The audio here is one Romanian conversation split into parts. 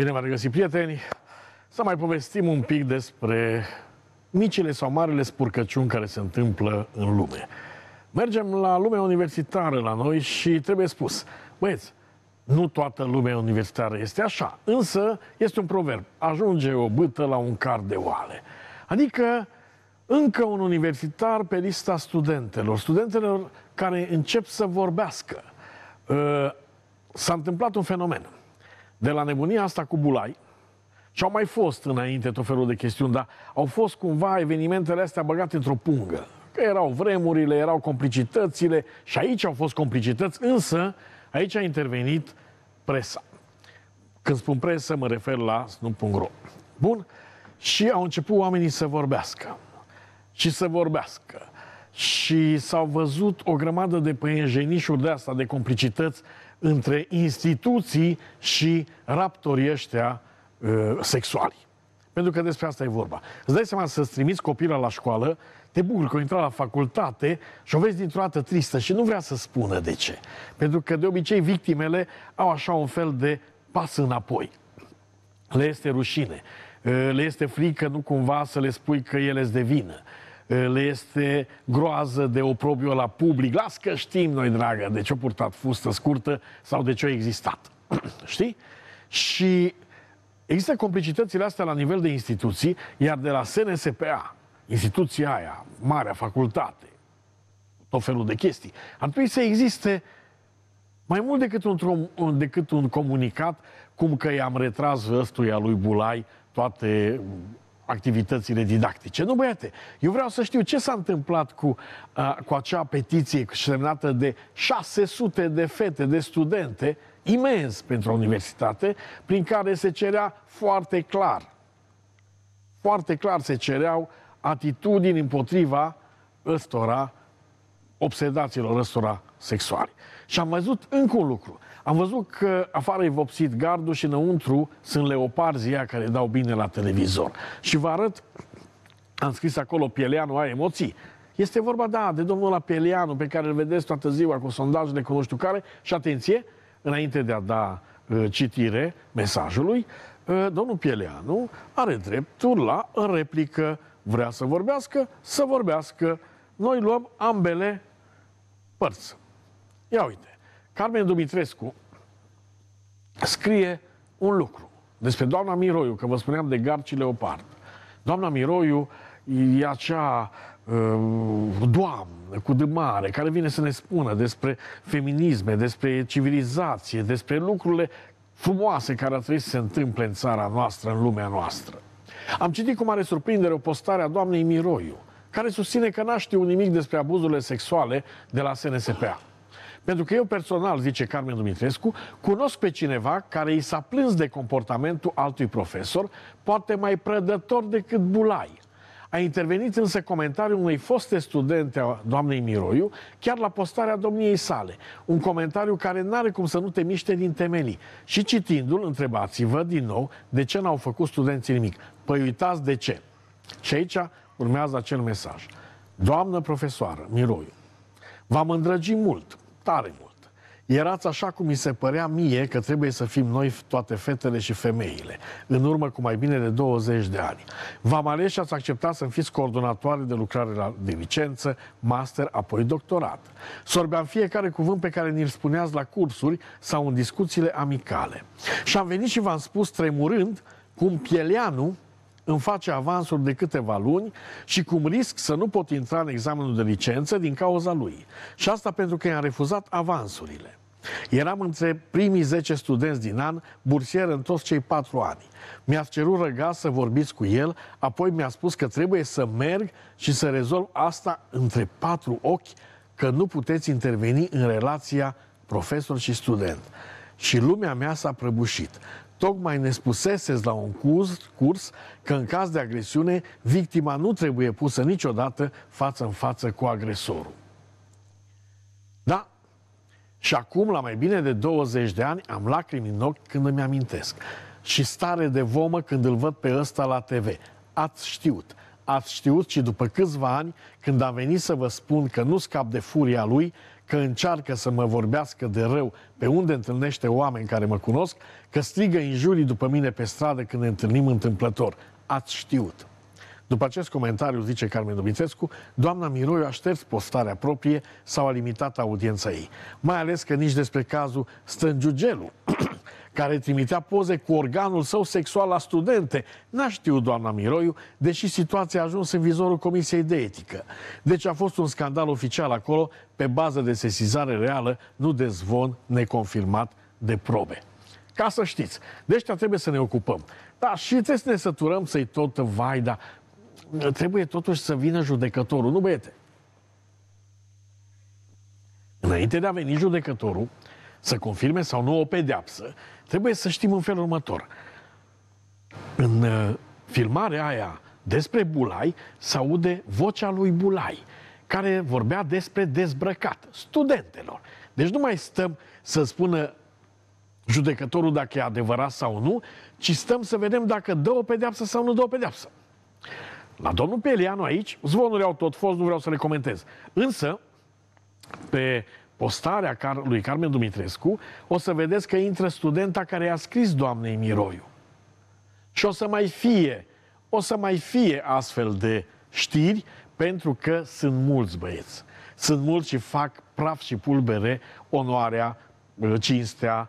Bine v-am regăsit, prieteni! Să mai povestim un pic despre micile sau marele spurcăciuni care se întâmplă în lume. Mergem la lumea universitară la noi și trebuie spus, băieți, nu toată lumea universitară este așa, însă este un proverb, ajunge o bâtă la un car de oale. Adică încă un universitar pe lista studentelor, studentelor care încep să vorbească. Uh, s-a întâmplat un fenomen. De la nebunia asta cu Bulai, și au mai fost înainte tot felul de chestiuni, dar au fost cumva evenimentele astea băgate într-o pungă. Că erau vremurile, erau complicitățile și aici au fost complicități, însă aici a intervenit presa. Când spun presă, mă refer la snu.ro. Bun? Și au început oamenii să vorbească. Și să vorbească. Și s-au văzut o grămadă de păienjenișuri de asta, de complicități între instituții și raptorii ăștia uh, sexuali. Pentru că despre asta e vorba. Îți dai seama să-ți trimiți copila la școală, te bucuri că a intrat la facultate și o vezi dintr-o dată tristă și nu vrea să spună de ce. Pentru că de obicei victimele au așa un fel de pas înapoi. Le este rușine. Uh, le este frică nu cumva să le spui că ele îți de vină le este groază de oprobiu la public. Las că știm noi, dragă, de ce-a purtat fustă scurtă sau de ce a existat. Știi? Și există complicitățile astea la nivel de instituții, iar de la SNSPA, instituția aia, marea facultate, tot felul de chestii, ar trebui să existe mai mult decât un, decât un comunicat, cum că i-am retras ăstuia lui Bulai toate activitățile didactice. Nu, băiate, eu vreau să știu ce s-a întâmplat cu, uh, cu acea petiție semnată de 600 de fete, de studente, imens pentru o universitate, prin care se cerea foarte clar, foarte clar se cereau atitudini împotriva ăstora, obsedațiilor ăstora sexuale. Și am văzut încă un lucru. Am văzut că afară e vopsit gardul și înăuntru sunt leoparzii aia care dau bine la televizor. Și vă arăt, am scris acolo, Pieleanu ai emoții. Este vorba, da, de domnul la Pieleanu, pe care îl vedeți toată ziua cu sondajele, cu nu știu care. Și atenție, înainte de a da uh, citire mesajului, uh, domnul Pieleanu are dreptul la în replică. Vrea să vorbească, să vorbească. Noi luăm ambele părți. Ia uite. Carmen Dumitrescu scrie un lucru despre doamna Miroiu, că vă spuneam de Garci Leopard. Doamna Miroiu e acea uh, doamnă cu dămare care vine să ne spună despre feminisme, despre civilizație, despre lucrurile frumoase care ar trebui să se întâmple în țara noastră, în lumea noastră. Am citit cu mare surprindere o postare a doamnei Miroiu, care susține că n-a știut nimic despre abuzurile sexuale de la SNSPA. Pentru că eu personal, zice Carmen Dumitrescu, cunosc pe cineva care i s-a plâns de comportamentul altui profesor, poate mai prădător decât Bulai. A intervenit însă comentariul unei foste studente a doamnei Miroiu, chiar la postarea domniei sale. Un comentariu care n-are cum să nu te miște din temelii. Și citindu-l, întrebați-vă din nou de ce n-au făcut studenții nimic. Păi uitați de ce. Și aici urmează acel mesaj. Doamnă profesoară Miroiu, v-am îndrăgit mult, tare mult. Erați așa cum mi se părea mie că trebuie să fim noi toate fetele și femeile, în urmă cu mai bine de 20 de ani. V-am ales și ați acceptat să fiți coordonatoare de lucrare de licență, master, apoi doctorat. Sorbeam fiecare cuvânt pe care ni-l spuneați la cursuri sau în discuțiile amicale. Și am venit și v-am spus tremurând cum Pieleanu îmi face avansuri de câteva luni și cum risc să nu pot intra în examenul de licență din cauza lui. Și asta pentru că i-am refuzat avansurile. Eram între primii 10 studenți din an, bursier în toți cei patru ani. Mi-a cerut răgaz să vorbiți cu el, apoi mi-a spus că trebuie să merg și să rezolv asta între patru ochi, că nu puteți interveni în relația profesor și student. Și lumea mea s-a prăbușit. Tocmai ne spuseseți la un curs, curs că în caz de agresiune, victima nu trebuie pusă niciodată față în față cu agresorul. Da? Și acum, la mai bine de 20 de ani, am lacrimi în ochi când îmi amintesc. Și stare de vomă când îl văd pe ăsta la TV. Ați știut. Ați știut și după câțiva ani, când am venit să vă spun că nu scap de furia lui, că încearcă să mă vorbească de rău pe unde întâlnește oameni care mă cunosc, că strigă injurii după mine pe stradă când ne întâlnim întâmplător. Ați știut. După acest comentariu, zice Carmen Dubițescu, doamna Miroiu a șters postarea proprie sau a limitat audiența ei. Mai ales că nici despre cazul Stângiugelu, care trimitea poze cu organul său sexual la studente. N-a știut doamna Miroiu, deși situația a ajuns în vizorul Comisiei de Etică. Deci a fost un scandal oficial acolo, pe bază de sesizare reală, nu de zvon neconfirmat de probe. Ca să știți, de ăștia trebuie să ne ocupăm. Da, și trebuie să ne săturăm să-i tot vai, dar trebuie totuși să vină judecătorul, nu băiete. Înainte de a veni judecătorul, să confirme sau nu o pedeapsă, trebuie să știm în felul următor. În uh, filmarea aia despre Bulai se aude vocea lui Bulai, care vorbea despre dezbrăcat studentelor. Deci nu mai stăm să spună judecătorul dacă e adevărat sau nu, ci stăm să vedem dacă dă o pedeapsă sau nu dă o pedeapsă. La domnul Pelianu aici, zvonurile au tot fost, nu vreau să le comentez. Însă, pe postarea lui Carmen Dumitrescu, o să vedeți că intră studenta care i-a scris doamnei Miroiu. Și o să mai fie, o să mai fie astfel de știri, pentru că sunt mulți băieți. Sunt mulți și fac praf și pulbere onoarea, cinstea,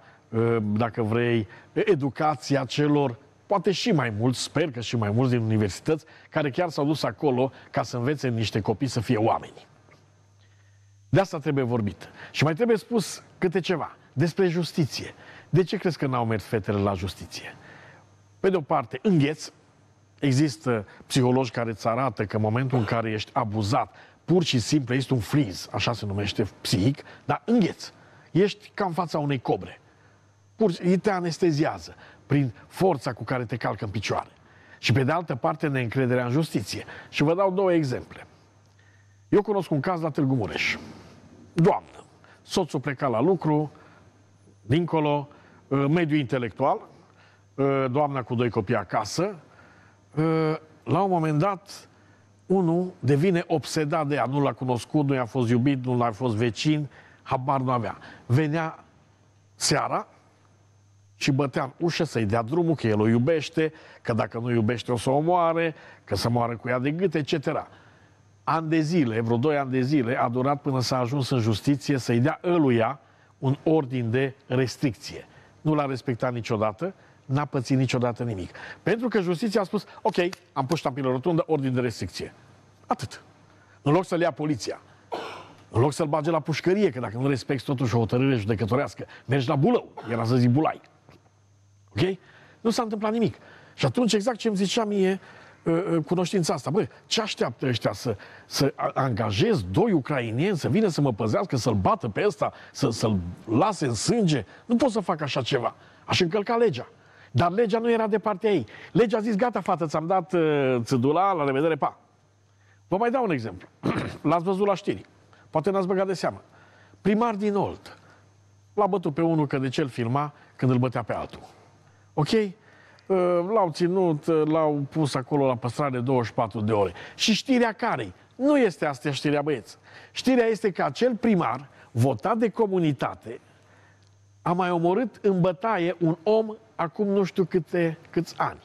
dacă vrei, educația celor poate și mai mulți, sper că și mai mulți din universități, care chiar s-au dus acolo ca să învețe niște copii să fie oameni. De asta trebuie vorbit. Și mai trebuie spus câte ceva despre justiție. De ce crezi că n-au mers fetele la justiție? Pe de o parte, îngheț. Există psihologi care îți arată că în momentul în care ești abuzat, pur și simplu este un friz, așa se numește psihic, dar îngheț. Ești ca în fața unei cobre. Pur și te anesteziază prin forța cu care te calcă în picioare. Și pe de altă parte, neîncrederea în justiție. Și vă dau două exemple. Eu cunosc un caz la Târgu Mureș. Doamnă, soțul pleca la lucru, dincolo, uh, mediu intelectual, uh, doamna cu doi copii acasă, uh, la un moment dat, unul devine obsedat de ea. Nu l-a cunoscut, nu i-a fost iubit, nu l-a fost vecin, habar nu avea. Venea seara și bătea în ușă să-i dea drumul, că el o iubește, că dacă nu iubește o să o omoare, că să moară cu ea de gât, etc ani de zile, vreo doi ani de zile, a durat până s-a ajuns în justiție să-i dea ăluia un ordin de restricție. Nu l-a respectat niciodată, n-a pățit niciodată nimic. Pentru că justiția a spus, ok, am pus ștampilă rotundă, ordin de restricție. Atât. În loc să-l ia poliția. În loc să-l bage la pușcărie, că dacă nu respecti totuși o hotărâre judecătorească, mergi la Bulău, era să zic Bulai. Ok? Nu s-a întâmplat nimic. Și atunci, exact ce îmi zicea mie Uh, uh, cunoștința asta. Băi, ce așteaptă ăștia să, să angajez doi ucrainieni să vină să mă păzească, să-l bată pe ăsta, să, să-l lase în sânge? Nu pot să fac așa ceva. Aș încălca legea. Dar legea nu era de partea ei. Legea a zis, gata, fată, ți-am dat uh, țădula, la revedere, pa. Vă mai dau un exemplu. L-ați văzut la știri. Poate n-ați băgat de seamă. Primar din Olt l-a bătut pe unul că de ce filma când îl bătea pe altul. Ok? Uh, l-au ținut, uh, l-au pus acolo la păstrare 24 de ore. Și știrea care Nu este asta știrea, băieți. Știrea este că acel primar, votat de comunitate, a mai omorât în bătaie un om acum nu știu câte, câți ani.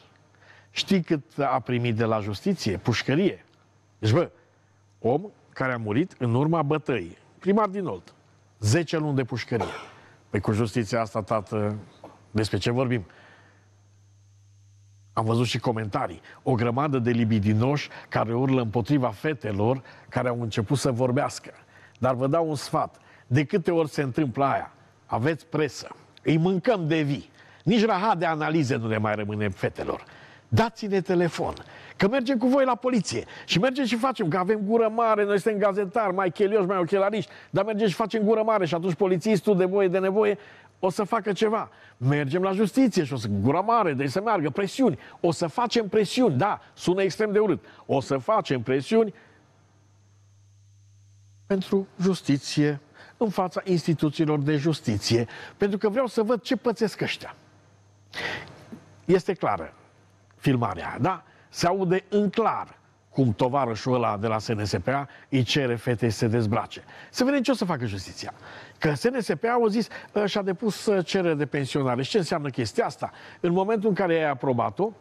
Știi cât a primit de la justiție? Pușcărie. Deci, bă, om care a murit în urma bătăii. Primar din Olt. 10 luni de pușcărie. Păi cu justiția asta, tată, despre ce vorbim? Am văzut și comentarii. O grămadă de libidinoși care urlă împotriva fetelor care au început să vorbească. Dar vă dau un sfat. De câte ori se întâmplă aia, aveți presă, îi mâncăm de vii. Nici rahat de analize nu le mai rămâne fetelor. Dați-ne telefon, că mergem cu voi la poliție și mergem și facem, că avem gură mare, noi suntem gazetari, mai chelioși, mai ochelariști, dar mergem și facem gură mare și atunci polițistul de voie de nevoie o să facă ceva. Mergem la justiție și o să gura mare, deci să meargă presiuni. O să facem presiuni, da, sună extrem de urât. O să facem presiuni pentru justiție, în fața instituțiilor de justiție, pentru că vreau să văd ce pățesc ăștia. Este clară filmarea, da? Se aude în clar cum tovarășul ăla de la SNSPA îi cere fetei să se dezbrace. Să vedem ce o să facă justiția. Că SNSPA au zis și-a depus cerere de pensionare. Și ce înseamnă chestia asta? În momentul în care ai aprobat-o,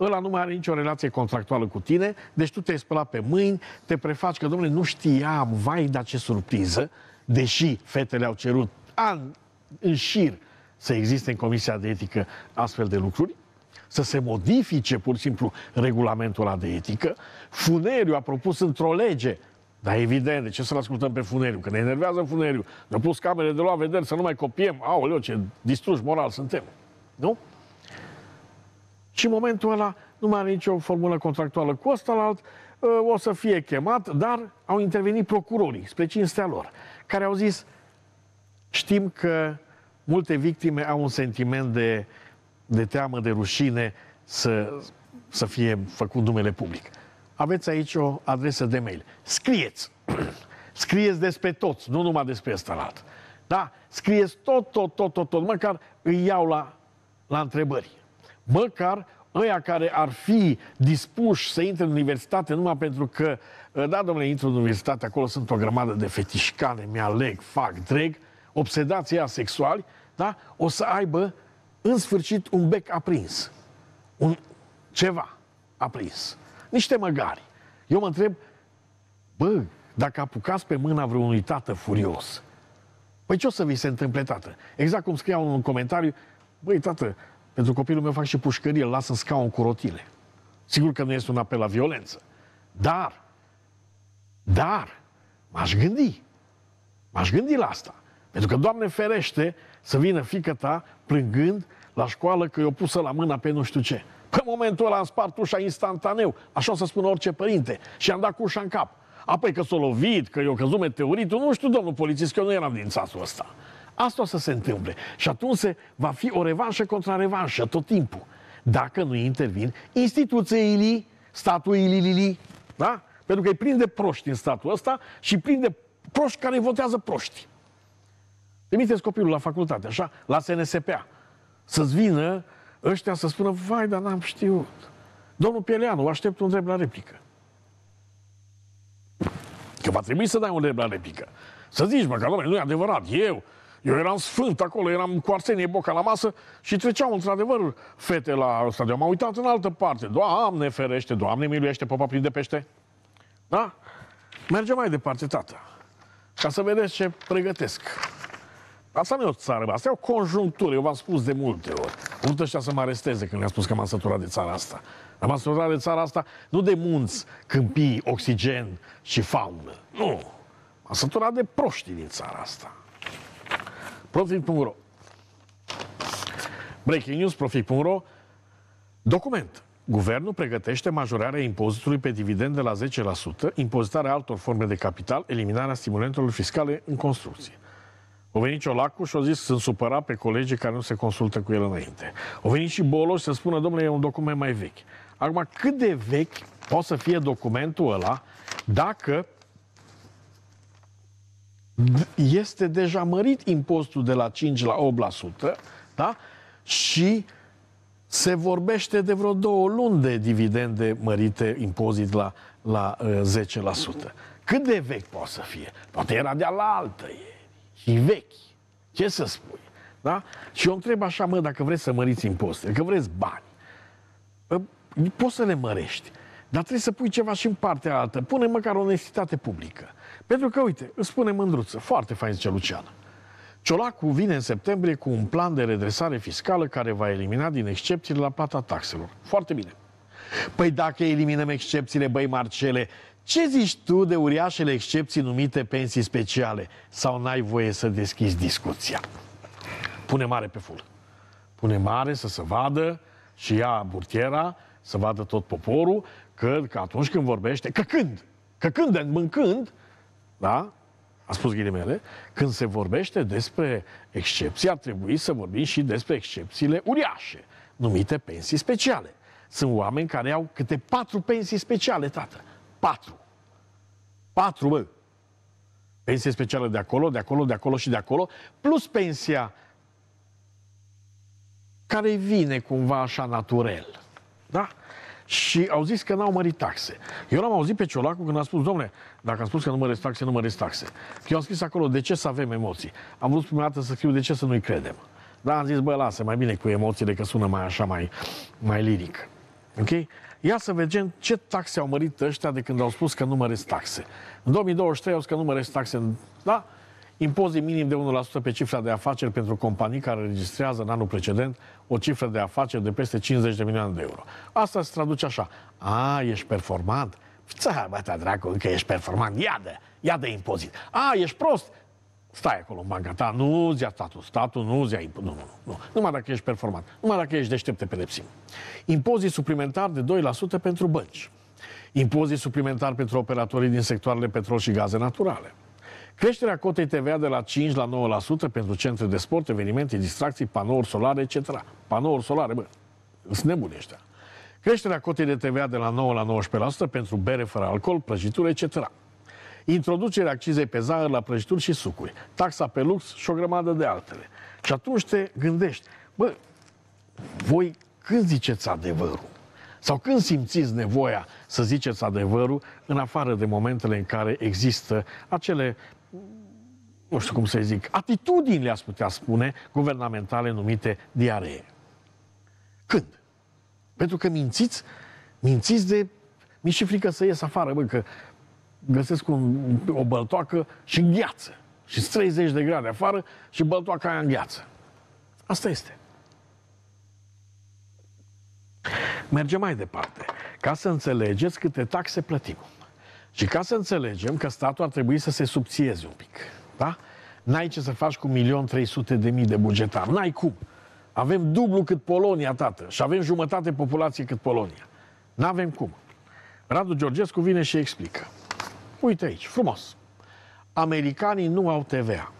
ăla nu mai are nicio relație contractuală cu tine, deci tu te-ai spălat pe mâini, te prefaci că, domnule, nu știam, vai, dar ce surpriză, deși fetele au cerut an în șir să existe în Comisia de Etică astfel de lucruri, să se modifice pur și simplu regulamentul ăla de etică. Funeriu a propus într-o lege dar evident, de ce să-l ascultăm pe Funeriu? Că ne enervează Funeriu. Ne-au pus camere de luat vedere să nu mai copiem. Aoleu, ce distruși moral suntem. Nu? Și în momentul ăla nu mai are nicio formulă contractuală cu ăsta, la alt, ă, o să fie chemat, dar au intervenit procurorii, spre cinstea lor, care au zis, știm că multe victime au un sentiment de, de teamă, de rușine să, să fie făcut numele public. Aveți aici o adresă de mail. Scrieți! Scrieți despre toți, nu numai despre ăsta Da? Scrieți tot, tot, tot, tot, tot, măcar îi iau la, la întrebări. Măcar ăia care ar fi dispuși să intre în universitate numai pentru că, da, domnule, intru în universitate, acolo sunt o grămadă de fetișcane, mi-aleg, fac, dreg, obsedații ea sexuali, da? o să aibă în sfârșit un bec aprins. Un ceva aprins. Niște măgari. Eu mă întreb, bă, dacă apucați pe mâna vreunui tată furios, păi ce o să vi se întâmple, tată? Exact cum scria un comentariu, băi, tată, pentru copilul meu fac și pușcărie, îl las în scaun cu rotile. Sigur că nu este un apel la violență. Dar, dar, m-aș gândi. M-aș gândi la asta. Pentru că, Doamne ferește, să vină fică ta plângând la școală că i-o pusă la mâna pe nu știu ce. Pe momentul ăla am spart ușa instantaneu, așa o să spună orice părinte, și am dat cu ușa în cap. Apoi că s-a lovit, că eu căzut meteoritul, nu știu, domnul polițist, că eu nu eram din satul ăsta. Asta o să se întâmple. Și atunci va fi o revanșă contra revanșă tot timpul. Dacă nu intervin instituțiile, statul ililili, da? Pentru că îi prinde proști în statul ăsta și prinde proști care votează proști. Trimiteți copilul la facultate, așa, la SNSPA. Să-ți vină ăștia să spună, vai, dar n-am știut. Domnul Pieleanu, aștept un drept la replică. Că va trebui să dai un drept la replică. Să zici, mă, că, domnule, nu e adevărat, eu, eu eram sfânt acolo, eram cu Arsenie Boca la masă și treceau într-adevăr fete la stadion. M-am uitat în altă parte. Doamne ferește, Doamne miluiește popa plin de pește. Da? Mergem mai departe, tata. Ca să vedeți ce pregătesc. Asta nu e o țară, asta e o conjunctură, eu v-am spus de multe ori. Am vrut ăștia să mă aresteze când mi-a spus că m-am săturat de țara asta. M-am săturat de țara asta nu de munți, câmpii, oxigen și faună. Nu. M-am săturat de proștii din țara asta. Profit.ro Breaking news, profit.ro Document. Guvernul pregătește majorarea impozitului pe dividende la 10%, impozitarea altor forme de capital, eliminarea stimulentelor fiscale în construcție. O venit Ciolacu și a zis sunt supărat pe colegii care nu se consultă cu el înainte. O venit și Boloș și să spună, domnule, e un document mai vechi. Acum, cât de vechi poate să fie documentul ăla dacă este deja mărit impostul de la 5 la 8%, da? Și se vorbește de vreo două luni de dividende mărite impozit la, la uh, 10%. Cât de vechi poate să fie? Poate era de-a la altă ieri și vechi. Ce să spui? Da? Și eu întreb așa, mă, dacă vreți să măriți impozitele, că vreți bani, ă, poți să le mărești, dar trebuie să pui ceva și în partea altă. Pune măcar onestitate publică. Pentru că, uite, îți spune mândruță, foarte fain zice Luciana. Ciolacu vine în septembrie cu un plan de redresare fiscală care va elimina din excepțiile la plata taxelor. Foarte bine. Păi dacă eliminăm excepțiile, băi Marcele, ce zici tu de uriașele excepții numite pensii speciale? Sau n-ai voie să deschizi discuția? Pune mare pe ful. Pune mare să se vadă și ia burtiera, să vadă tot poporul, că, că atunci când vorbește, că când, că când, mâncând, da? A spus ghilimele, când se vorbește despre excepții, ar trebui să vorbim și despre excepțiile uriașe, numite pensii speciale. Sunt oameni care au câte patru pensii speciale, tată. Patru. Patru, bă. Pensie specială de acolo, de acolo, de acolo și de acolo, plus pensia care vine cumva așa naturel. Da? și au zis că n-au mărit taxe. Eu l-am auzit pe Ciolacu când a spus, domne, dacă am spus că nu măresc taxe, nu măresc taxe. Eu am scris acolo, de ce să avem emoții? Am vrut prima dată să scriu, de ce să nu-i credem? Dar am zis, bă, lasă, mai bine cu emoțiile, că sună mai așa, mai, mai liric. Ok? Ia să vedem ce taxe au mărit ăștia de când au spus că nu măresc taxe. În 2023 au spus că nu măresc taxe, da? impozit minim de 1% pe cifra de afaceri pentru companii care registrează în anul precedent o cifră de afaceri de peste 50 de milioane de euro. Asta se traduce așa. A, ești performant? Ță, bă, ta dracu, că ești performant, ia de, ia de impozit. A, ești prost? Stai acolo în banca ta, nu-ți ia statul, statul nu-ți ia impozit. Nu, nu, nu, numai dacă ești performant, numai dacă ești deștept te pedepsim. Impozit suplimentar de 2% pentru bănci. Impozit suplimentar pentru operatorii din sectoarele petrol și gaze naturale Creșterea cotei TVA de la 5 la 9% pentru centre de sport, evenimente, distracții, panouri solare, etc. Panouri solare, bă, sunt nebuni ăștia. Creșterea cotei de TVA de la 9 la 19% pentru bere fără alcool, prăjituri, etc. Introducerea accizei pe zahăr la prăjituri și sucuri, taxa pe lux și o grămadă de altele. Și atunci te gândești, bă, voi când ziceți adevărul? Sau când simțiți nevoia să ziceți adevărul, în afară de momentele în care există acele nu știu cum să zic, atitudini, le-ați putea spune, guvernamentale numite diaree. Când? Pentru că mințiți, mințiți de... Mi și frică să ies afară, bă, că găsesc un, o băltoacă și îngheață. Și 30 de grade afară și băltoaca aia îngheață. Asta este. Mergem mai departe. Ca să înțelegeți câte taxe plătim. Și ca să înțelegem că statul ar trebui să se subțieze un pic. Da? N-ai ce să faci cu 1.300.000 de mii de bugetari. N-ai cum. Avem dublu cât Polonia, tată. Și avem jumătate populație cât Polonia. N-avem cum. Radu Georgescu vine și explică. Uite aici, frumos. Americanii nu au TVA.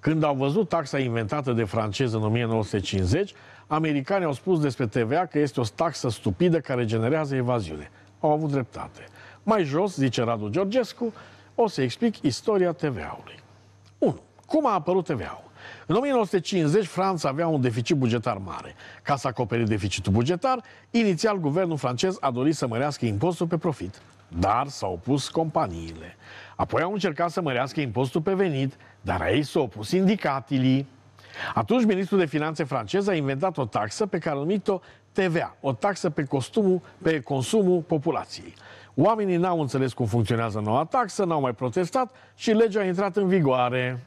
Când au văzut taxa inventată de franceză în 1950, americanii au spus despre TVA că este o taxă stupidă care generează evaziune. Au avut dreptate. Mai jos, zice Radu Georgescu, o să explic istoria TVA-ului. 1. Cum a apărut TVA-ul? În 1950, Franța avea un deficit bugetar mare. Ca să acoperi deficitul bugetar, inițial guvernul francez a dorit să mărească impostul pe profit. Dar s-au opus companiile. Apoi au încercat să mărească impostul pe venit, dar aici s-au opus sindicatilii. Atunci, ministrul de finanțe francez a inventat o taxă pe care a numit-o TVA, o taxă pe, costumul, pe consumul populației. Oamenii n-au înțeles cum funcționează noua taxă, n-au mai protestat și legea a intrat în vigoare.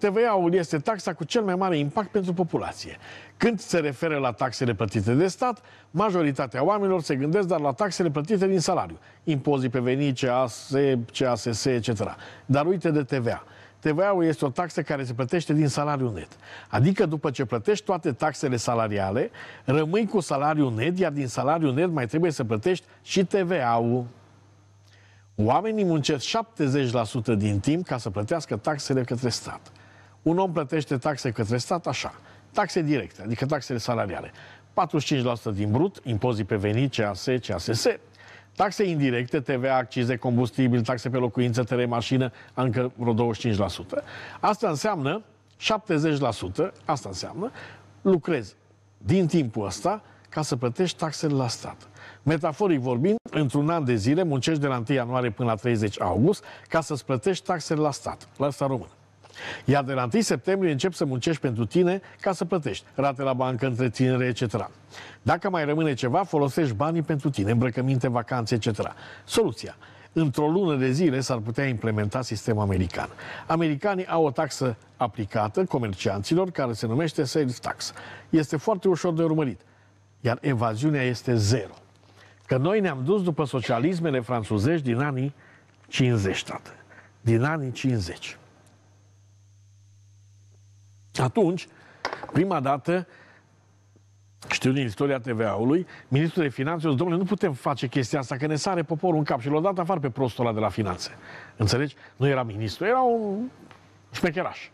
2. TVA-ul este taxa cu cel mai mare impact pentru populație. Când se referă la taxele plătite de stat, majoritatea oamenilor se gândesc doar la taxele plătite din salariu. Impozit pe venit, CAS, CASS, etc. Dar uite de TVA. TVA-ul este o taxă care se plătește din salariul net. Adică după ce plătești toate taxele salariale, rămâi cu salariul net, iar din salariul net mai trebuie să plătești și TVA-ul. Oamenii muncesc 70% din timp ca să plătească taxele către stat. Un om plătește taxe către stat așa, taxe directe, adică taxele salariale. 45% din brut, impozit pe venit, CAS, CASS, Taxe indirecte, TVA, accize, combustibil, taxe pe locuință, teren, mașină, încă vreo 25%. Asta înseamnă 70%, asta înseamnă, lucrezi din timpul ăsta ca să plătești taxele la stat. Metaforic vorbind, într-un an de zile muncești de la 1 ianuarie până la 30 august ca să-ți plătești taxele la stat, la stat român. Iar de la 1 septembrie încep să muncești pentru tine ca să plătești rate la bancă, întreținere, etc. Dacă mai rămâne ceva, folosești banii pentru tine, îmbrăcăminte, vacanțe, etc. Soluția. Într-o lună de zile s-ar putea implementa sistemul american. Americanii au o taxă aplicată comercianților care se numește sales tax. Este foarte ușor de urmărit. Iar evaziunea este zero. Că noi ne-am dus după socialismele franțuzești din anii 50, tată. Din anii 50. Atunci, prima dată, știu din istoria TVA-ului, ministrul de finanțe a domnule, nu putem face chestia asta, că ne sare poporul în cap și l-a dat afară pe prostul ăla de la finanțe. Înțelegi? Nu era ministru, era un șmecheraș.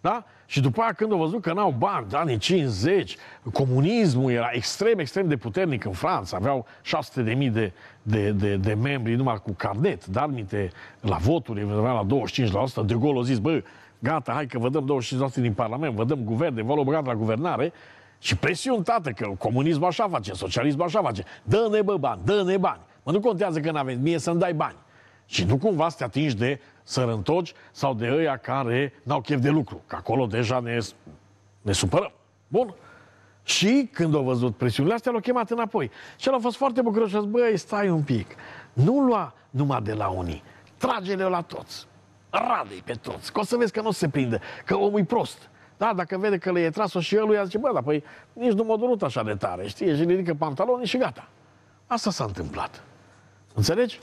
Da? Și după aia când au văzut că n-au bani, de anii 50, comunismul era extrem, extrem de puternic în Franța, aveau 600 de mii de, de, de, de membri numai cu carnet, dar minte la voturi, la 25%, de gol au zis, bă, gata, hai că vă dăm 25% din Parlament, vă dăm guverne, vă luăm la guvernare, Și presiuni, tată, că comunismul așa face, socialismul așa face. Dă-ne bă bani, dă-ne bani. Mă, nu contează că n-aveți mie să-mi dai bani. Și nu cumva să te atingi de sărântoci sau de ăia care n-au chef de lucru. Că acolo deja ne, ne supărăm. Bun? Și când au văzut presiunile astea, l-au chemat înapoi. Și el a fost foarte bucuros și a zis, băi, stai un pic. Nu lua numai de la unii. Trage-le la toți. Rade-i pe toți. Că o să vezi că nu se prinde. Că omul e prost. Da, dacă vede că le e tras-o și el, lui zice, bă, dar păi nici nu m-a durut așa de tare, știi? Și ridică pantalonii și gata. Asta s-a întâmplat. Înțelegi?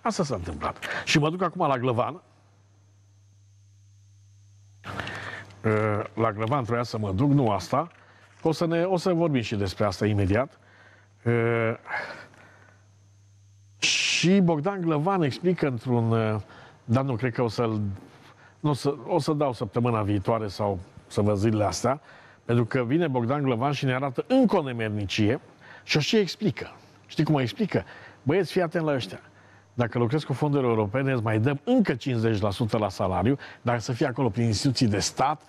Asta s-a întâmplat. Și mă duc acum la Glăvan. La Glăvan trebuia să mă duc, nu asta. O să, ne, o să vorbim și despre asta imediat. Și Bogdan Glăvan explică într-un... Dar nu, cred că o să-l... Nu, o, să, o să dau săptămâna viitoare sau să vă zilele astea, pentru că vine Bogdan Glăvan și ne arată încă o nemernicie și o și explică. Știi cum o explică? Băieți, fii atent la ăștia. Dacă lucrezi cu fonduri europene, îți mai dăm încă 50% la salariu, dar să fie acolo prin instituții de stat,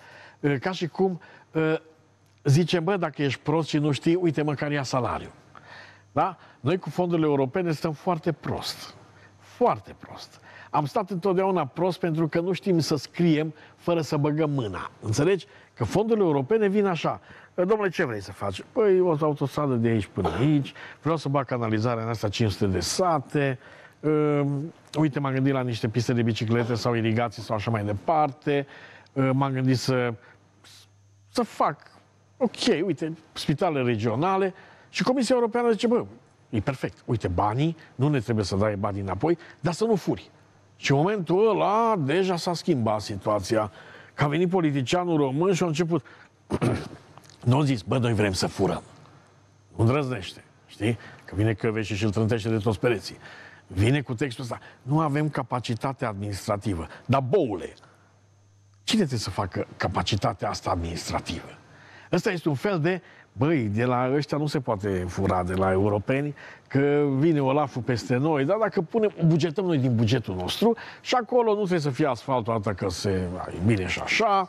ca și cum zicem, bă, dacă ești prost și nu știi, uite, măcar ia salariu. Da? Noi cu fondurile europene stăm foarte prost. Foarte prost. Am stat întotdeauna prost pentru că nu știm să scriem fără să băgăm mâna. Înțelegi? Că fondurile europene vin așa. Domnule, ce vrei să faci? Păi o autostradă de aici până aici, vreau să bag canalizarea în asta 500 de sate, uh, uite, m-am gândit la niște piste de biciclete sau irigații sau așa mai departe, uh, m-am gândit să, să fac, ok, uite, spitale regionale și Comisia Europeană zice, bă, e perfect, uite, banii, nu ne trebuie să dai banii înapoi, dar să nu furi. Și în momentul ăla deja s-a schimbat situația. Că a venit politicianul român și a început. nu a zis, bă, noi vrem să furăm. Nu îndrăznește, știi? Că vine Căveși și îl trântește de toți pereții. Vine cu textul ăsta. Nu avem capacitate administrativă. Dar, boule, cine trebuie să facă capacitatea asta administrativă? Ăsta este un fel de Băi, de la ăștia nu se poate fura de la europeni, că vine Olaful peste noi, dar dacă punem, bugetăm noi din bugetul nostru și acolo nu trebuie să fie asfaltul atât că se ai, bine și așa,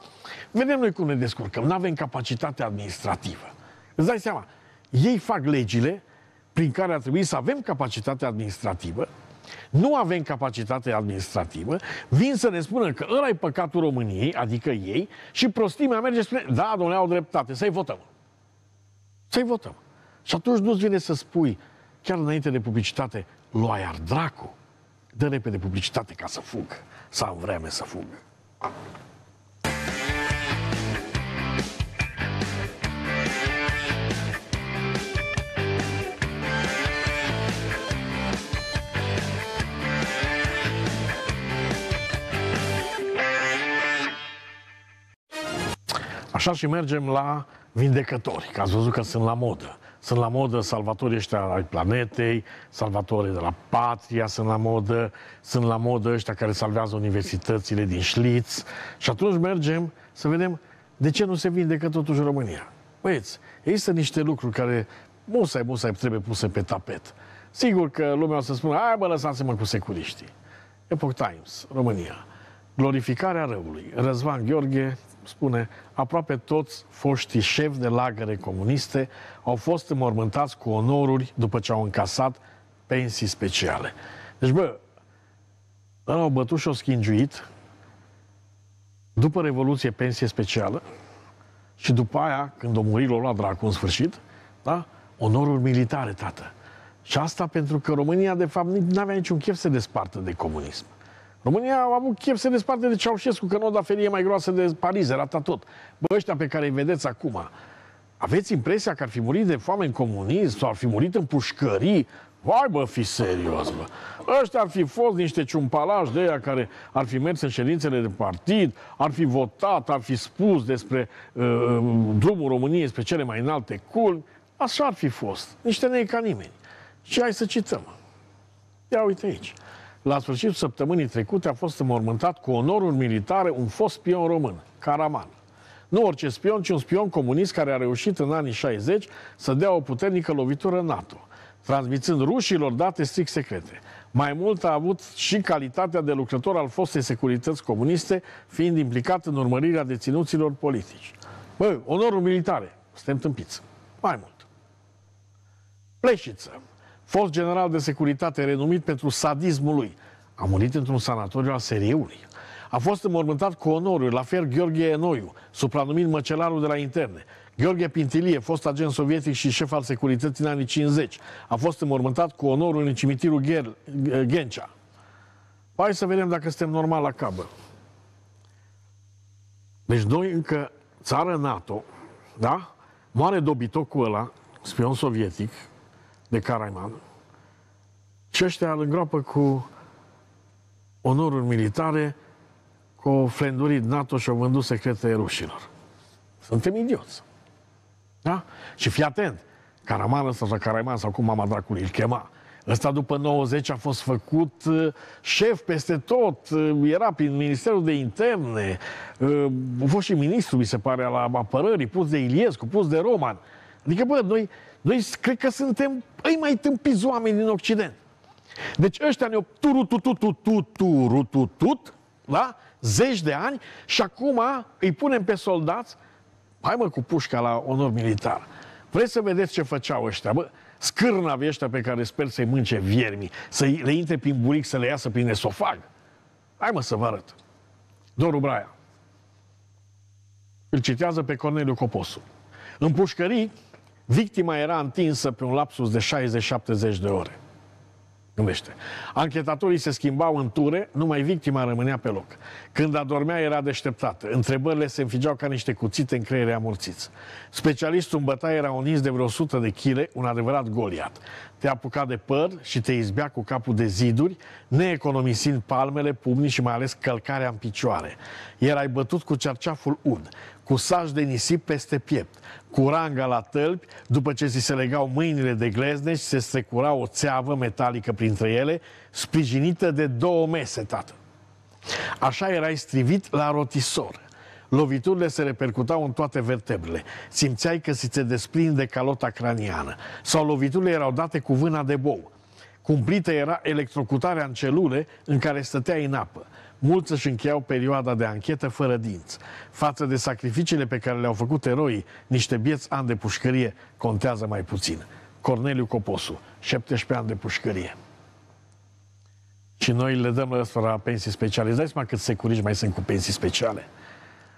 vedem noi cum ne descurcăm, nu avem capacitate administrativă. Îți dai seama, ei fac legile prin care ar trebui să avem capacitate administrativă, nu avem capacitate administrativă, vin să ne spună că ăla e păcatul României, adică ei, și prostimea merge spre, da, domnule, au dreptate, să-i votăm. Să-i votăm. Și atunci nu-ți vine să spui, chiar înainte de publicitate, lua iar dracu, dă repede publicitate ca să fugă, să am vreme să fugă. Așa și mergem la vindecători, că ați văzut că sunt la modă. Sunt la modă salvatorii ăștia ai planetei, salvatorii de la Patria sunt la modă, sunt la modă ăștia care salvează universitățile din Șliț. Și atunci mergem să vedem de ce nu se vindecă totuși România. Băieți, există niște lucruri care musai, musai trebuie puse pe tapet. Sigur că lumea o să spună, hai bă, lăsați-mă cu securiștii. Epoch Times, România. Glorificarea răului. Răzvan Gheorghe, spune, aproape toți foștii șefi de lagăre comuniste au fost înmormântați cu onoruri după ce au încasat pensii speciale. Deci, bă, ăla au bătut și au schingiuit după Revoluție pensie specială și după aia, când o murit, l-au luat dracu în sfârșit, da? Onoruri militare, tată. Și asta pentru că România, de fapt, nu avea niciun chef să se despartă de comunism. România a avut chef să desparte de Ceaușescu, că nu da ferie mai groasă de Paris, era tot. Bă, ăștia pe care îi vedeți acum, aveți impresia că ar fi murit de foame în comunism sau ar fi murit în pușcării? Vai, bă, fi serios, bă. Ăștia ar fi fost niște ciumpalași de aia care ar fi mers în ședințele de partid, ar fi votat, ar fi spus despre uh, drumul României spre cele mai înalte culmi. Așa ar fi fost. Niște nei ca nimeni. Și hai să cităm. Ia uite aici. La sfârșitul săptămânii trecute a fost înmormântat cu onorul militare un fost spion român, Caraman. Nu orice spion, ci un spion comunist care a reușit în anii 60 să dea o puternică lovitură NATO, transmițând rușilor date strict secrete. Mai mult a avut și calitatea de lucrător al fostei securități comuniste, fiind implicat în urmărirea deținuților politici. Bă, onorul militare, suntem tâmpiți. Mai mult. Pleșiță, fost general de securitate renumit pentru sadismul lui, a murit într-un sanatoriu al serieului. A fost înmormântat cu onoruri, la fel Gheorghe Enoiu, supranumit măcelarul de la interne. Gheorghe Pintilie, fost agent sovietic și șef al securității în anii 50, a fost înmormântat cu onorul în cimitirul Ghencea. Hai să vedem dacă suntem normal la cabă. Deci noi încă, țară NATO, da? Moare dobitocul ăla, spion sovietic, de Karaiman, și ăștia îl îngroapă cu onoruri militare, cu o flendurit NATO și-o vândut secrete rușilor. Suntem idioți. Da? Și fii atent, Caraman ăsta sau Caraiman sau cum mama dracului îl chema, Ăsta după 90 a fost făcut uh, șef peste tot, uh, era prin Ministerul de Interne, uh, a fost și ministru, mi se pare, la apărării, pus de Iliescu, pus de Roman. Adică, bă, noi, noi cred că suntem îi mai tâmpiți oameni din Occident. Deci ăștia ne-au turututututututut, da? Zeci de ani și acum îi punem pe soldați, hai mă cu pușca la onor militar. Vreți să vedeți ce făceau ăștia, bă? scârnavi ăștia pe care sper să-i mânce viermi, să le intre prin buric, să le iasă prin esofag. Hai mă să vă arăt. Doru Braia. Îl citează pe Corneliu Coposu. În pușcării, victima era întinsă pe un lapsus de 60-70 de ore. Gândește. Anchetatorii se schimbau în ture, numai victima rămânea pe loc. Când adormea era deșteptată. Întrebările se înfigeau ca niște cuțite în creiere amorțiți. Specialistul în bătaie era un ins de vreo 100 de chile, un adevărat goliat. Te apuca de păr și te izbea cu capul de ziduri, neeconomisind palmele, pumnii și mai ales călcarea în picioare. Erai bătut cu cerceaful ud, cu saj de nisip peste piept, cu ranga la tălpi, după ce ți se legau mâinile de glezne și se strecura o țeavă metalică printre ele, sprijinită de două mese, tată. Așa erai strivit la rotisor. Loviturile se repercutau în toate vertebrele. Simțeai că ți se desprinde calota craniană. Sau loviturile erau date cu vâna de bou. Cumplită era electrocutarea în celule în care stăteai în apă. Mulți își încheiau perioada de anchetă fără dinți. Față de sacrificiile pe care le-au făcut eroii, niște bieți ani de pușcărie contează mai puțin. Corneliu Coposu, 17 ani de pușcărie. Și noi le dăm ăstora pensii speciale. Îți dai seama cât securiști mai sunt cu pensii speciale?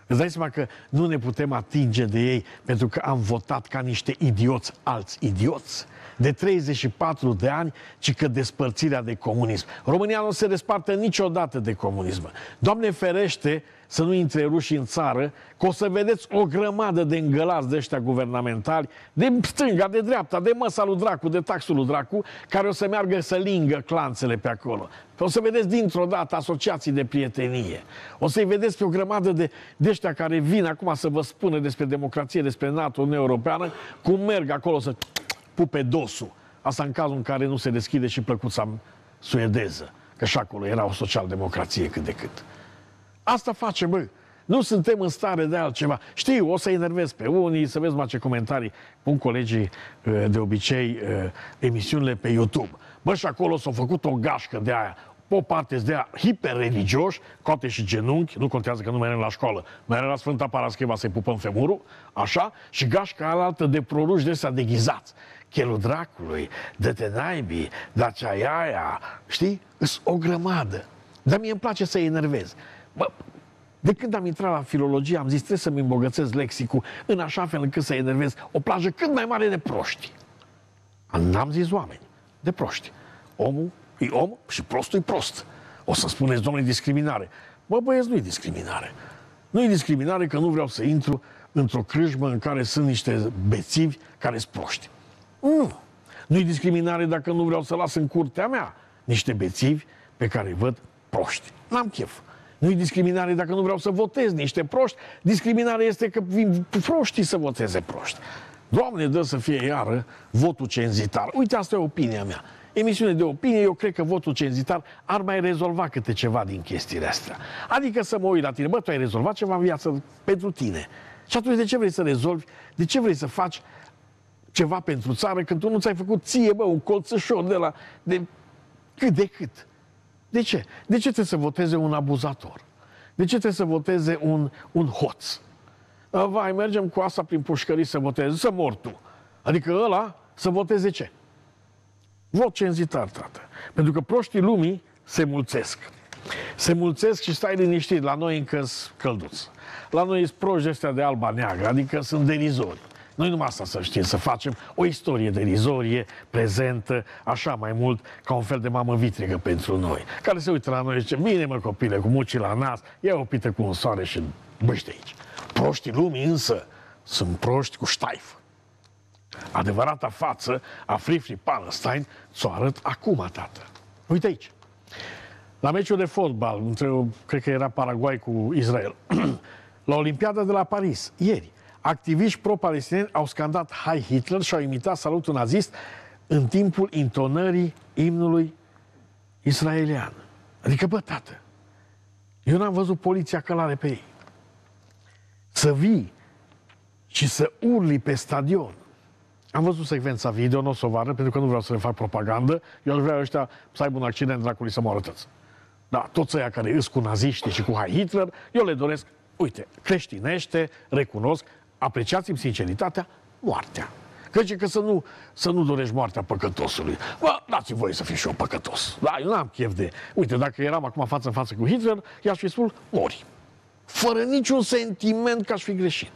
Îți dai seama că nu ne putem atinge de ei pentru că am votat ca niște idioți alți idioți? De 34 de ani, ci că despărțirea de comunism. România nu se desparte niciodată de comunism. Doamne ferește să nu intre rușii în țară, că o să vedeți o grămadă de îngălați de ăștia guvernamentali, de stânga, de dreapta, de măsa lui Dracu, de taxul lui Dracu, care o să meargă să lingă clanțele pe acolo. O să vedeți dintr-o dată asociații de prietenie. O să-i vedeți pe o grămadă de, de ăștia care vin acum să vă spună despre democrație, despre NATO, Uniunea Europeană, cum merg acolo să pupe dosul. Asta în cazul în care nu se deschide și plăcuța suedeză. Că și acolo era o social-democrație cât de cât. Asta face, bă. Nu suntem în stare de altceva. Știu, o să enervez pe unii, să vezi ce comentarii pun colegii uh, de obicei uh, emisiunile pe YouTube. Bă, și acolo s-a făcut o gașcă de aia o parte de a hiperreligioși, coate și genunchi, nu contează că nu mergem la școală, mergem la Sfânta Parascheva să-i pupăm femurul, așa, și gașca alaltă de proruși de ăsta deghizați. Chelul dracului, dă-te naibii, dacia aia, știi? Îs o grămadă. Dar mie îmi place să-i enervez. Bă, de când am intrat la filologie, am zis, trebuie să-mi îmbogățesc lexicul în așa fel încât să enervez o plajă cât mai mare de proști. N-am zis oameni, de proști. Omul E om și prostul e prost. O să spuneți, domnule, discriminare. Bă, băieți, nu e discriminare. Nu e discriminare că nu vreau să intru într-o crâșmă în care sunt niște bețivi care sunt proști. Nu. Nu e discriminare dacă nu vreau să las în curtea mea niște bețivi pe care îi văd proști. N-am chef. Nu e discriminare dacă nu vreau să votez niște proști. Discriminare este că vin proștii să voteze proști. Doamne, dă să fie iară votul cenzitar. Uite, asta e opinia mea emisiune de opinie, eu cred că votul cenzitar ar mai rezolva câte ceva din chestiile astea. Adică să mă uit la tine, bă, tu ai rezolvat ceva în viață pentru tine. Și atunci de ce vrei să rezolvi? De ce vrei să faci ceva pentru țară când tu nu ți-ai făcut ție, bă, un colțășor de la... De cât de cât? De ce? De ce trebuie să voteze un abuzator? De ce trebuie să voteze un, un hoț? Vai, mergem cu asta prin pușcării să voteze, să mor tu. Adică ăla să voteze ce? Vot cenzitar, tată. Pentru că proștii lumii se mulțesc. Se mulțesc și stai liniștit. La noi încă călduți. La noi sunt proști ăștia de alba neagră, adică sunt derizori. Noi numai asta să știm, să facem o istorie derizorie, prezentă, așa mai mult, ca un fel de mamă vitregă pentru noi. Care se uită la noi și zice, bine mă copile, cu muci la nas, ia o pită cu un soare și băște aici. Proștii lumii însă sunt proști cu ștaif. Adevărata față a Frifri Palestine ți-o arăt acum, tată. Uite aici. La meciul de fotbal, între, cred că era Paraguay cu Israel, la Olimpiada de la Paris, ieri, activiști pro-palestinieni au scandat Hai Hitler și au imitat salutul nazist în timpul intonării imnului israelian. Adică, bă, tată, eu n-am văzut poliția călare pe ei. Să vii și să urli pe stadion. Am văzut secvența video, nu o să o vară, pentru că nu vreau să le fac propagandă. Eu aș vrea ăștia să aibă un accident dracului să moară toți. Da, toți ăia care îs cu naziști și cu Hai Hitler, eu le doresc, uite, creștinește, recunosc, apreciați-mi sinceritatea, moartea. Că că să nu, să nu dorești moartea păcătosului. Bă, dați voi să fiu și eu păcătos. Da, eu n-am chef de... Uite, dacă eram acum față în față cu Hitler, i-aș fi spus, mori. Fără niciun sentiment că aș fi greșit.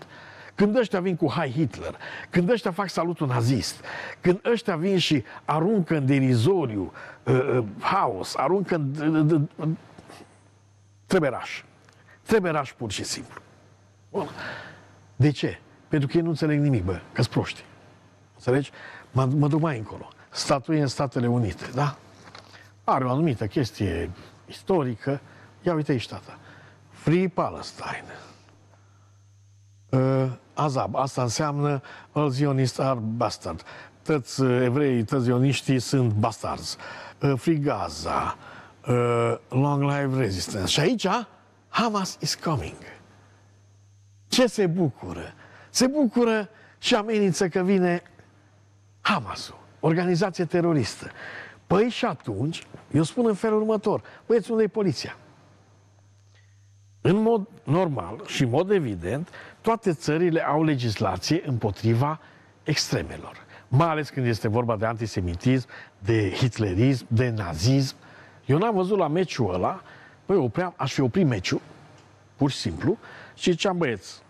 Când ăștia vin cu Hai Hitler, când ăștia fac salutul nazist, când ăștia vin și aruncă în derizoriu uh, uh, haos, aruncă în... Uh, uh, trebuie raș. Trebuie raș pur și simplu. Bun. De ce? Pentru că ei nu înțeleg nimic, bă, că proști. Înțelegi? Mă, mă duc mai încolo. Statuie în Statele Unite, da? Are o anumită chestie istorică. Ia uite aici, tata. Free Palestine. Uh, azab. Asta înseamnă all zionists are bastard. Toți uh, evrei, toți zioniștii sunt bastards. Uh, Free Gaza. Uh, long life resistance. Și aici, Hamas is coming. Ce se bucură? Se bucură și amenință că vine Hamasul, organizație teroristă. Păi și atunci, eu spun în felul următor, băieți, unde e poliția? În mod normal și în mod evident, toate țările au legislație împotriva extremelor. Mai ales când este vorba de antisemitism, de hitlerism, de nazism. Eu n-am văzut la meciul ăla, păi opream, aș fi oprit meciul, pur și simplu, și ziceam, băieți,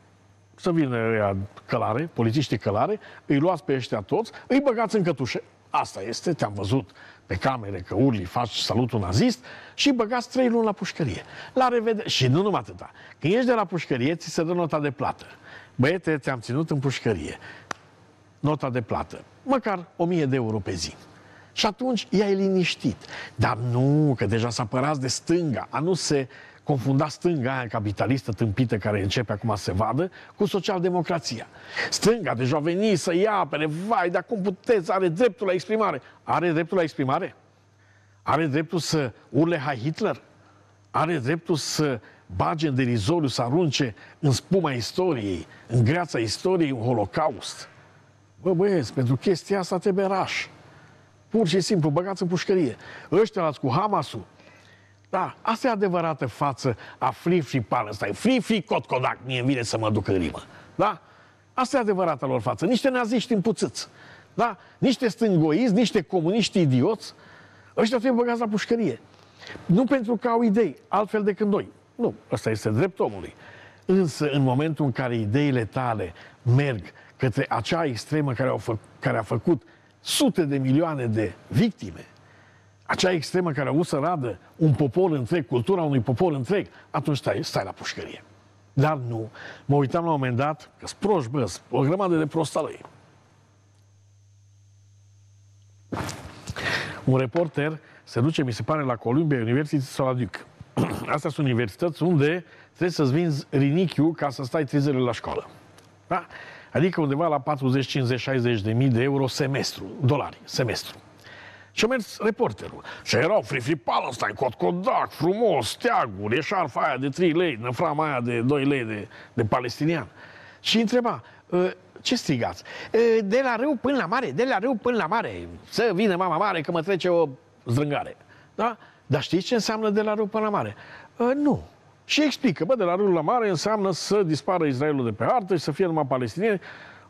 să vină ăia călare, polițiștii călare, îi luați pe ăștia toți, îi băgați în cătușe. Asta este, te-am văzut pe camere că urli, faci salutul nazist și băgați trei luni la pușcărie. La revedere. Și nu numai atâta. Când ești de la pușcărie, ți se dă nota de plată. Băiete, te-am ținut în pușcărie. Nota de plată. Măcar 1000 de euro pe zi. Și atunci ea e liniștit. Dar nu, că deja s-a părat de stânga, a nu se confunda stânga aia capitalistă tâmpită care începe acum să se vadă cu socialdemocrația. Stânga deja a venit să ia apere, vai, dar cum puteți, are dreptul la exprimare. Are dreptul la exprimare? Are dreptul să urle Hai Hitler? Are dreptul să bage în derizoriu, să arunce în spuma istoriei, în greața istoriei, un holocaust? Bă, băieți, pentru chestia asta trebuie raș. Pur și simplu, băgați în pușcărie. Ăștia cu Hamasul, da, asta e adevărată față a Free Free Palestine. Free Free Cotcodac, mie vine să mă duc în rimă. Da? Asta e adevărata lor față. Niște naziști împuțiți. Da? Niște stângoiți, niște comuniști idioți. Ăștia trebuie băgați la pușcărie. Nu pentru că au idei, altfel decât noi. Nu, ăsta este drept omului. Însă, în momentul în care ideile tale merg către acea extremă care, au fă, care a făcut sute de milioane de victime, acea extremă care a să radă un popor întreg, cultura unui popor întreg, atunci stai, stai la pușcărie. Dar nu. Mă uitam la un moment dat, că sunt proști, bă, o grămadă de prostalăi. Un reporter se duce, mi se pare, la Columbia University sau la Duke. Astea sunt universități unde trebuie să-ți vinzi rinichiu ca să stai trei zile la școală. Da? Adică undeva la 40, 50, 60 de mii de euro semestru, dolari, semestru. Și a mers reporterul. Și erau free Palestine, cot codac, frumos, steaguri, eșarfa aia de 3 lei, năframa aia de 2 lei de, de palestinian. Și întreba, ă, ce strigați? Ă, de la râu până la mare, de la râu până la mare. Să vină mama mare că mă trece o zdrângare. Da? Dar știți ce înseamnă de la râu până la mare? Ă, nu. Și explică, bă, de la râul la mare înseamnă să dispară Israelul de pe hartă și să fie numai palestinieni.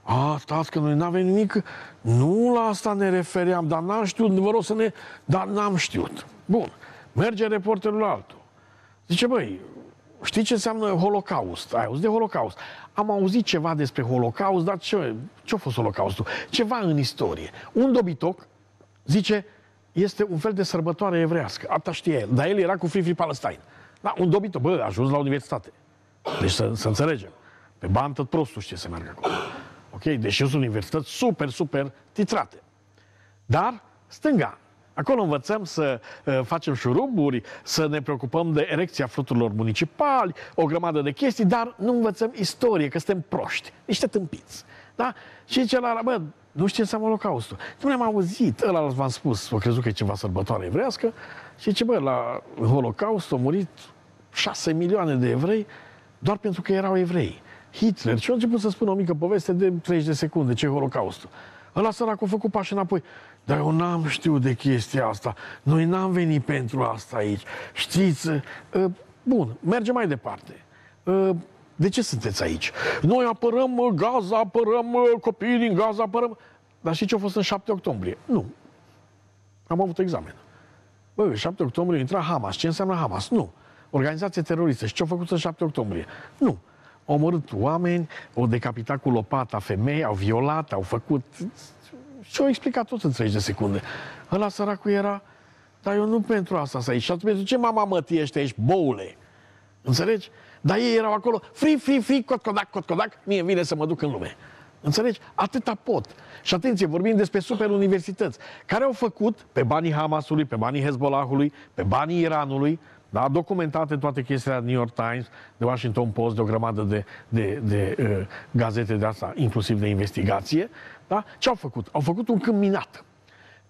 A, stați că noi n-avem nimic, nu la asta ne refeream, dar n-am știut, vă rog să ne... Dar n-am știut. Bun, merge reporterul altul. Zice, băi, știi ce înseamnă Holocaust? Ai auzit de Holocaust? Am auzit ceva despre Holocaust, dar ce, ce a fost Holocaustul? Ceva în istorie. Un dobitoc zice, este un fel de sărbătoare evrească. Asta știe el. Dar el era cu Free Free Palestine. Da, un dobitoc, bă, a ajuns la universitate. Deci să, să înțelegem. Pe bani tot prostul știe să meargă acolo. Ok? Deci sunt universități super, super titrate. Dar stânga, Acolo învățăm să uh, facem șuruburi, să ne preocupăm de erecția fructurilor municipali, o grămadă de chestii, dar nu învățăm istorie, că suntem proști, niște tâmpiți. Da? Și celălalt, bă, nu știu ce înseamnă Holocaustul. Nu ne-am auzit, ăla v-am spus, o crezut că e ceva sărbătoare evrească și ce bă, la Holocaust au murit șase milioane de evrei doar pentru că erau evrei. Hitler, și a început să spună o mică poveste de 30 de secunde, ce e Holocaustul. Ăla sărac a făcut pași înapoi. Dar eu n-am știut de chestia asta. Noi n-am venit pentru asta aici. Știți? Uh, bun, mergem mai departe. Uh, de ce sunteți aici? Noi apărăm uh, Gaza, apărăm copiii din Gaza, apărăm... Dar știți ce a fost în 7 octombrie? Nu. Am avut examen. Bă, 7 octombrie intra Hamas. Ce înseamnă Hamas? Nu. Organizație teroristă. Și ce au făcut în 7 octombrie? Nu. Au omorât oameni, au decapitat cu lopata femei, au violat, au făcut și au explicat tot în 30 de secunde. Ăla săracul era, dar eu nu pentru asta să aici. Și atunci, pentru ce mama mătie ești aici, boule? Înțelegi? Dar ei erau acolo, free, free, free, cot, codac, cot, codac, mie vine să mă duc în lume. Înțelegi? Atâta pot. Și atenție, vorbim despre super universități care au făcut pe banii Hamasului, pe banii Hezbollahului, pe banii Iranului, da? documentate toate chestiile New York Times, de Washington Post, de o grămadă de, de, de uh, gazete de asta, inclusiv de investigație, da? Ce au făcut? Au făcut un câmp minat.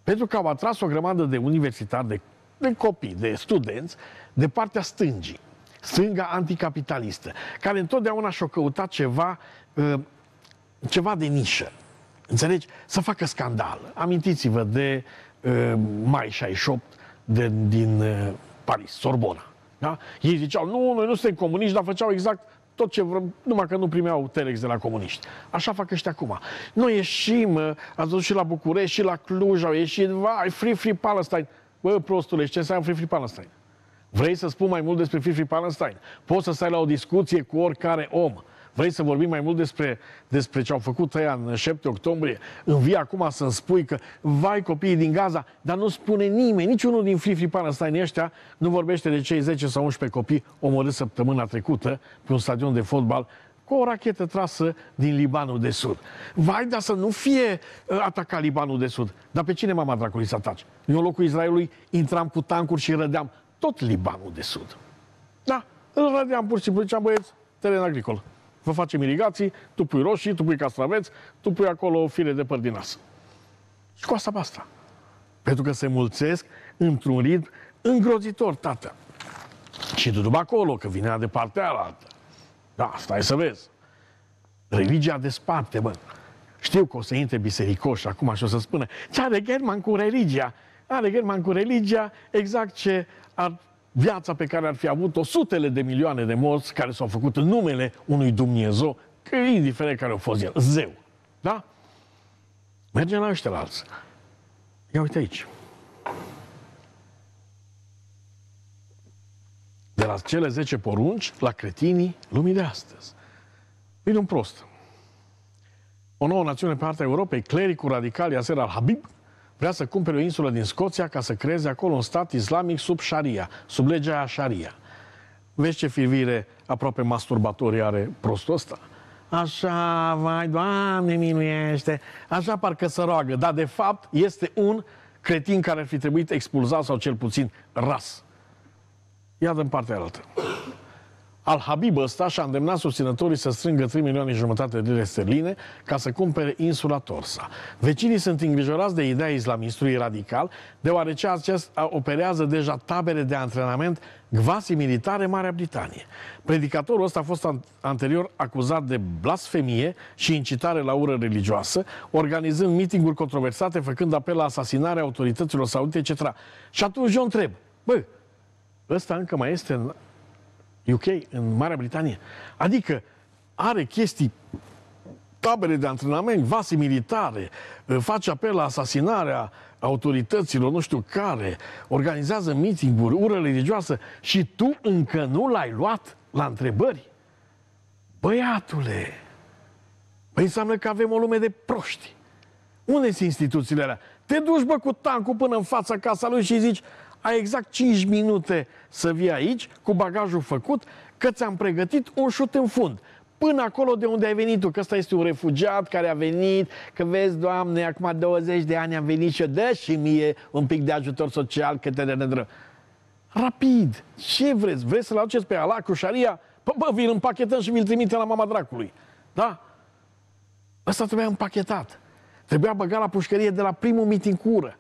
Pentru că au atras o grămadă de universitari, de, de copii, de studenți, de partea stângii, stânga anticapitalistă, care întotdeauna și-au căutat ceva, uh, ceva de nișă. Înțelegi? Să facă scandal. Amintiți-vă de uh, mai 68 de, din uh, Paris, Sorbona. Da? Ei ziceau, nu, noi nu suntem comuniști, dar făceau exact tot ce vrem, numai că nu primeau telex de la comuniști. Așa fac ăștia acum. Noi ieșim, ați văzut și la București, și la Cluj, au ieșit, vai, Free Free Palestine. Bă, prostule, ce înseamnă Free Free Palestine? Vrei să spun mai mult despre Free Free Palestine? Poți să stai la o discuție cu oricare om. Vrei să vorbim mai mult despre, despre ce au făcut ăia în 7 octombrie? Învii acum să-mi spui că vai copiii din Gaza, dar nu spune nimeni, niciunul din Free Free Palestine ăștia nu vorbește de cei 10 sau 11 copii omorâți săptămâna trecută pe un stadion de fotbal cu o rachetă trasă din Libanul de Sud. Vai, dar să nu fie uh, atacat Libanul de Sud. Dar pe cine mama dracului să ataci? Eu în locul Israelului intram cu tancuri și rădeam tot Libanul de Sud. Da, îl rădeam pur și simplu, ziceam, băieți, teren agricol. Vă facem irigații, tu pui roșii, tu pui castraveți, tu pui acolo o fire de părdinas. Și cu asta basta. Pentru că se mulțesc într-un ritm îngrozitor, tată. Și tu după acolo, că vine de partea alaltă. Da, stai să vezi. Religia desparte, bă. Știu că o să intre bisericoși acum și o să spună ce are German cu religia? Are German cu religia exact ce ar viața pe care ar fi avut-o sutele de milioane de morți care s-au făcut în numele unui Dumnezeu, că indiferent care a fost el, zeu. Da? Mergem la ăștia la alții. Ia uite aici. De la cele 10 porunci la cretinii lumii de astăzi. Vine un prost. O nouă națiune pe partea Europei, clericul radical Yasser al-Habib, vrea să cumpere o insulă din Scoția ca să creeze acolo un stat islamic sub Sharia, sub legea Sharia. Vezi ce firvire aproape masturbatorie are prostul ăsta? Așa, vai, Doamne, minuiește, așa parcă să roagă, dar de fapt este un cretin care ar fi trebuit expulzat sau cel puțin ras. Ia în partea altă. Al-Habib ăsta și-a îndemnat susținătorii să strângă 3 milioane și jumătate de lire sterline ca să cumpere insula Torsa. Vecinii sunt îngrijorați de ideea islamistului radical, deoarece acesta operează deja tabere de antrenament gvasi militare în Marea Britanie. Predicatorul ăsta a fost anterior acuzat de blasfemie și incitare la ură religioasă, organizând mitinguri controversate, făcând apel la asasinarea autorităților saudite, etc. Și atunci eu întreb, bă, ăsta încă mai este în UK, în Marea Britanie. Adică are chestii tabere de antrenament, vase militare, face apel la asasinarea autorităților, nu știu care, organizează mitinguri, ură religioasă și tu încă nu l-ai luat la întrebări? Băiatule, păi înseamnă că avem o lume de proști. Unde sunt instituțiile alea? Te duci, bă, cu tancul până în fața casa lui și zici, ai exact 5 minute să vii aici, cu bagajul făcut, că ți-am pregătit un șut în fund până acolo de unde ai venit tu, că ăsta este un refugiat care a venit, că vezi, Doamne, acum 20 de ani am venit și dă și mie un pic de ajutor social, că te dă Rapid! Ce vreți? Vreți să-l aduceți pe ala cu șaria? Pă, bă, vi-l împachetăm și vi-l trimite la mama dracului. Da? Ăsta trebuia împachetat. Trebuia băgat la pușcărie de la primul miting cu ură,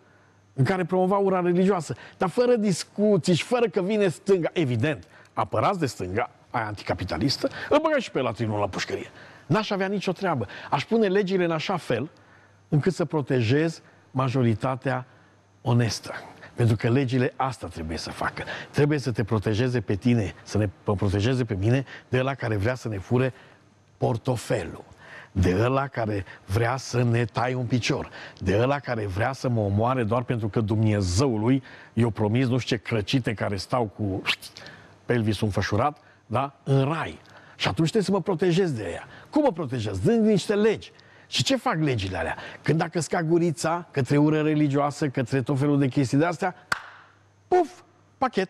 în care promova ura religioasă. Dar fără discuții și fără că vine stânga. Evident, apărați de stânga, aia anticapitalistă, îl băga și pe la trinul la pușcărie. N-aș avea nicio treabă. Aș pune legile în așa fel încât să protejez majoritatea onestă. Pentru că legile asta trebuie să facă. Trebuie să te protejeze pe tine, să ne protejeze pe mine de la care vrea să ne fure portofelul de ăla care vrea să ne tai un picior, de ăla care vrea să mă omoare doar pentru că Dumnezeului i-o promis nu știu ce crăcite care stau cu pelvisul înfășurat, da? în rai. Și atunci trebuie să mă protejez de ea. Cum mă protejez? Dând niște legi. Și ce fac legile alea? Când dacă scad gurița către ură religioasă, către tot felul de chestii de astea, puf, pachet.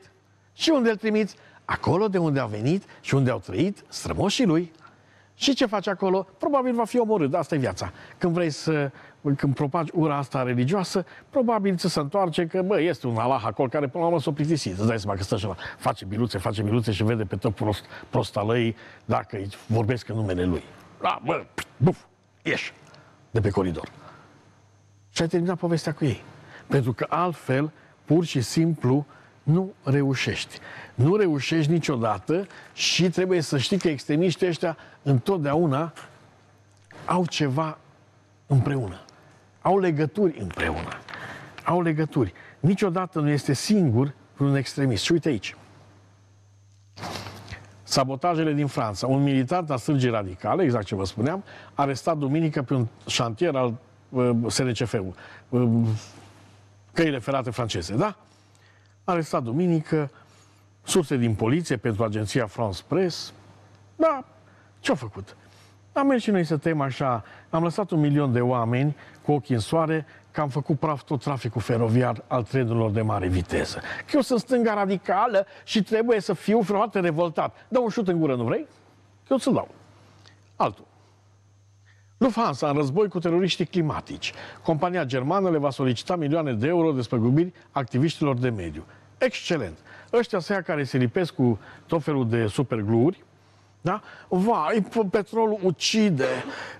Și unde îl trimiți? Acolo de unde a venit și unde au trăit strămoșii lui. Și ce face acolo? Probabil va fi omorât. Asta e viața. Când vrei să când propagi ura asta religioasă, probabil ți se întoarce că, bă, este un Allah acolo care până la urmă s-o plictisit. Îți dai seama că stă și face biluțe, face biluțe și vede pe tot prost, prostalăi dacă îi vorbesc în numele lui. Da, bă, buf, ieși de pe coridor. Și ai terminat povestea cu ei. Pentru că altfel, pur și simplu, nu reușești. Nu reușești niciodată și trebuie să știi că extremiștii ăștia întotdeauna au ceva împreună. Au legături împreună. Au legături. Niciodată nu este singur un extremist. Și uite aici. Sabotajele din Franța. Un militar la sârgii radicale, exact ce vă spuneam, arestat duminică pe un șantier al uh, SNCF-ului. Uh, căile ferate franceze, da? Arestat duminică, surse din poliție pentru agenția France Press. Da, ce-a făcut? Am mers și noi să tem așa, am lăsat un milion de oameni cu ochii în soare, că am făcut praf tot traficul feroviar al trenurilor de mare viteză. Că eu sunt stânga radicală și trebuie să fiu foarte revoltat. Dă un șut în gură, nu vrei? Eu ți-l dau. Altul. Lufthansa în război cu teroriștii climatici. Compania germană le va solicita milioane de euro de spăgubiri activiștilor de mediu. Excelent. Ăștia să care se lipesc cu tot felul de supergluri, da? Vai, petrolul ucide,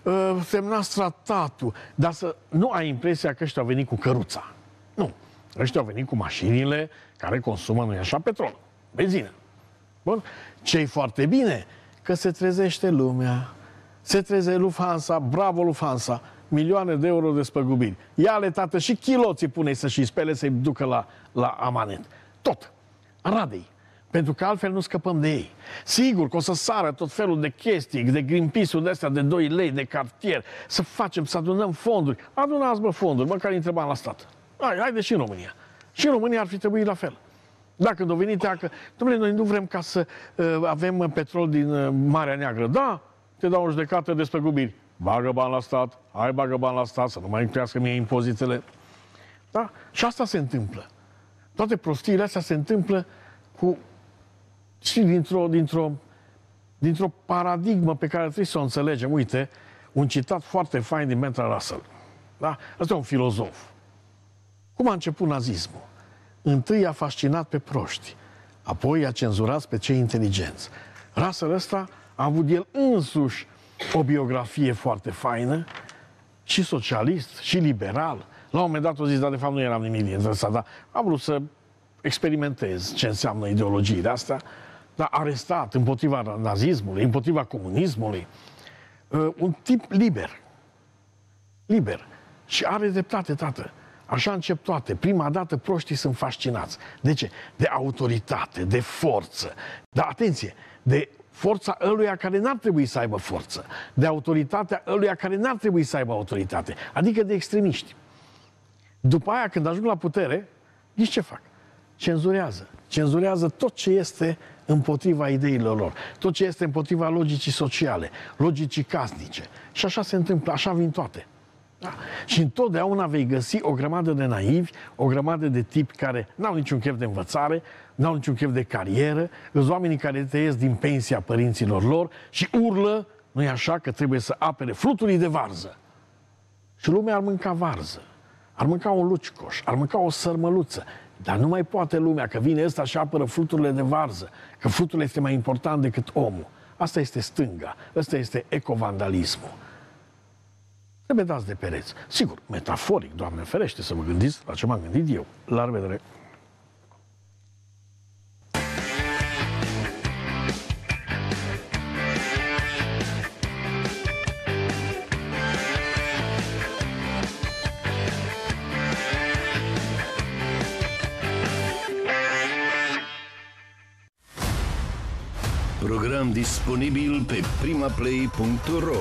ă, semna tratatul, dar să nu ai impresia că ăștia au venit cu căruța. Nu. Ăștia au venit cu mașinile care consumă, nu așa, petrol, benzină. Bun? ce foarte bine? Că se trezește lumea. Se treze Lufthansa, bravo Lufthansa, milioane de euro de spăgubiri. Ia-le, tată, și chiloții pune să-și spele, să-i ducă la, la amanet. Tot. Radei pentru că altfel nu scăpăm de ei. Sigur că o să sară tot felul de chestii, de Greenpeace-ul de astea de 2 lei de cartier, să facem, să adunăm fonduri. Adunați, bă, fonduri, măcar îi întrebam la stat. Hai, haide și în România. Și în România ar fi trebuit la fel. Dacă a venit că, domnule, noi nu vrem ca să uh, avem petrol din uh, Marea Neagră. Da, te dau o judecată despre gubiri. Bagă bani la stat, hai bagă bani la stat, să nu mai crească mie impozitele. Da? Și asta se întâmplă. Toate prostiile astea se întâmplă cu și dintr-o, dintr-o, dintr-o paradigmă pe care trebuie să o înțelegem. Uite, un citat foarte fain din Bertrand Russell. Da? Asta e un filozof. Cum a început nazismul? Întâi a fascinat pe proști, apoi a cenzurat pe cei inteligenți. Russell ăsta a avut el însuși o biografie foarte faină, și socialist, și liberal. La un moment dat o zis, dar de fapt nu eram nimic din asta, dar am vrut să experimentez ce înseamnă ideologiile astea dar arestat împotriva nazismului, împotriva comunismului. Uh, un tip liber. Liber. Și are dreptate, tată. Așa încep toate. Prima dată proștii sunt fascinați. De ce? De autoritate, de forță. Dar atenție, de forța ăluia care n-ar trebui să aibă forță, de autoritatea ăluia care n-ar trebui să aibă autoritate, adică de extremiști. După aia, când ajung la putere, nici ce fac? Cenzurează. Cenzurează tot ce este împotriva ideilor lor, tot ce este împotriva logicii sociale, logicii casnice. Și așa se întâmplă, așa vin toate. Da? Și întotdeauna vei găsi o grămadă de naivi, o grămadă de tipi care n-au niciun chef de învățare, n-au niciun chef de carieră, sunt oamenii care trăiesc din pensia părinților lor și urlă, nu e așa, că trebuie să apere fluturii de varză. Și lumea ar mânca varză, ar mânca un lucicoș, ar mânca o sărmăluță, dar nu mai poate lumea că vine ăsta și apără fluturile de varză, că flutul este mai important decât omul. Asta este stânga, ăsta este ecovandalismul. Trebuie dați de pereți. Sigur, metaforic, Doamne ferește, să vă gândiți la ce m-am gândit eu. La revedere! Program disponibil pe primaplay.ro